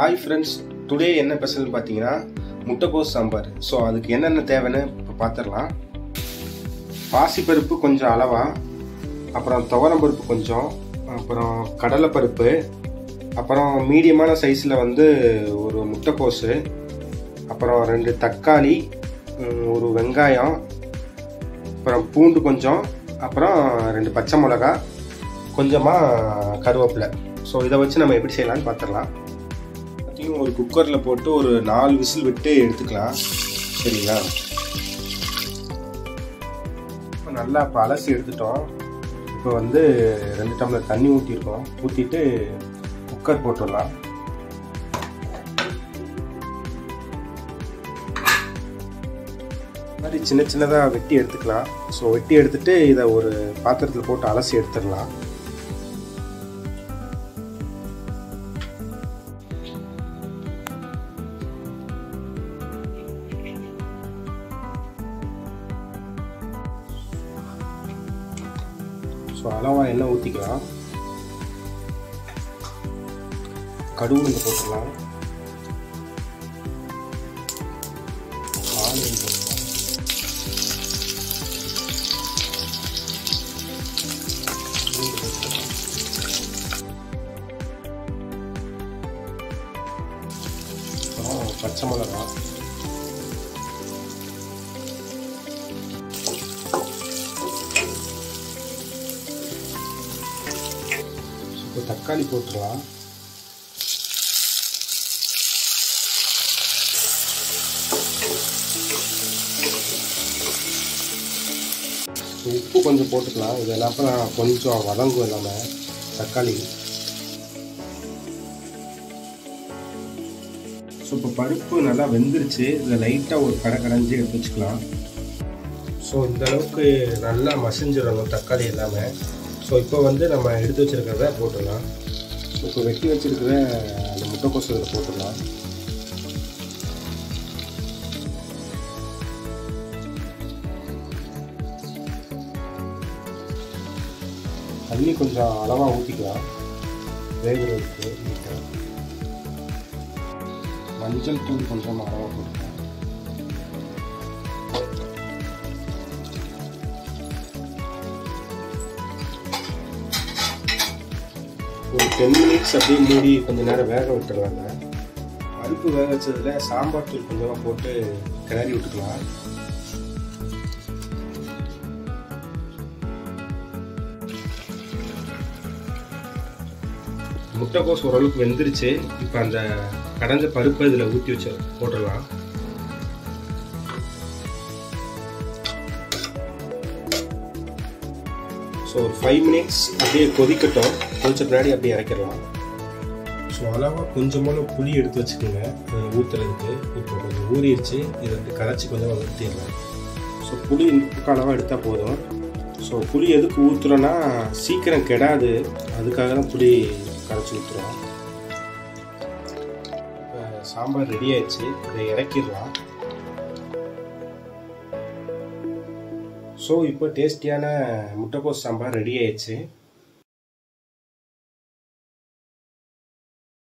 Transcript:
Hi friends today என்ன ஸ்பெஷல்னு பார்த்தீங்கன்னா முட்டைக்கோஸ் சாம்பார். ஸோ அதுக்கு என்னென்ன தேவைன்னு இப்போ பார்த்துடலாம் பாசிப்பருப்பு கொஞ்சம் அளவா அப்புறம் துவரம்பருப்பு கொஞ்சம் அப்புறம் கடலைப்பருப்பு அப்புறம் மீடியமான சைஸில் வந்து ஒரு முட்டைக்கோஸு அப்புறம் ரெண்டு தக்காளி ஒரு வெங்காயம் அப்புறம் பூண்டு கொஞ்சம் அப்புறம் ரெண்டு பச்சை மிளகா கொஞ்சமாக கருவேப்பிலை. ஸோ இதை வச்சு நம்ம எப்படி செய்யலாம்னு பார்த்துடலாம் எல்லாத்தையும் ஒரு குக்கரில் போட்டு ஒரு நாலு விசில் விட்டு எடுத்துக்கலாம். சரிங்களா? இப்போ நல்லா இப்போ அலசி எடுத்துட்டோம். இப்போ வந்து ரெண்டு டம்ளர் தண்ணி ஊற்றிருக்கோம் ஊற்றிட்டு குக்கர் போட்டுடலாம். மாதிரி சின்ன சின்னதாக வெட்டி எடுத்துக்கலாம். ஸோ வெட்டி எடுத்துட்டு இதை ஒரு பாத்திரத்தில் போட்டு அலசி எடுத்துடலாம். ஸோ அளவாக எண்ணெய் ஊற்றிக்கலாம் கடுகு உளுந்து போட்டுடலாம். ஆனியன் போட்டுக்கலாம் பச்சை மிளகாய் இப்போ தக்காளி போட்டுடலாம் உப்பு கொஞ்சம் போட்டுக்கலாம் இதெல்லாம் அப்புறம் கொஞ்சம் வதங்கும் எல்லாமே தக்காளி ஸோ இப்போ பருப்பு நல்லா வெந்துருச்சு இதில் லைட்டாக ஒரு கடை கடைஞ்சி எடுத்து வச்சுக்கலாம் ஸோ இந்த அளவுக்கு நல்லா மசிஞ்சிடணும் தக்காளி எல்லாமே ஸோ இப்போ வந்து நம்ம எடுத்து வச்சிருக்கிறத போட்டுடலாம். ஸோ இப்போ வெட்டி வச்சுருக்கிற அந்த முட்டைக்கோசு இதில் போட்டுடலாம். தண்ணி கொஞ்சம் அளவாக ஊற்றிக்கலாம் வேகிறதுக்கு நீட்டாக மஞ்சள் தூள் கொஞ்சம் அளவாக போட்டுக்கலாம். ஒரு டென் மினிட்ஸ் அப்படியே மூடி கொஞ்ச நேரம் வேக விட்டுருவாங்க பருப்பு வேக வச்சதில் சாம்பார் தூள் கொஞ்சமாக போட்டு கிளறி விட்டுக்கலாம். முட்டைக்கோஸ் ஓரளவுக்கு வெந்துருச்சு. இப்போ அந்த கடைஞ்ச பருப்பை இதில் ஊற்றி வச்சு போட்டுடலாம். ஸோ ஒரு ஃபைவ் மினிட்ஸ் அப்படியே கொதிக்கட்டும். கொஞ்சம் பின்னாடி அப்படியே இறக்கிடலாம். ஸோ அளவாக கொஞ்சமான புளி எடுத்து வச்சுக்கோங்க. அதில் ஊற்றுறதுக்கு இப்போ கொஞ்சம் ஊறிடுச்சு. இதை வந்து கரைச்சி கொஞ்சம் ஊற்றிடலாம் ஸோ புளி இந்த அளவாக எடுத்தால் போதும். ஸோ புளி எதுக்கு ஊற்றுறோன்னா சீக்கிரம் கெடாது. அதுக்காக தான் புளி கரைச்சி ஊற்றுறோம் இப்போ சாம்பார் ரெடி ஆயிடுச்சு. இதை இறக்கிடலாம். ஸோ இப்போ டேஸ்டியான முட்டைக்கோஸ் சாம்பார் ரெடி ஆயிடுச்சு.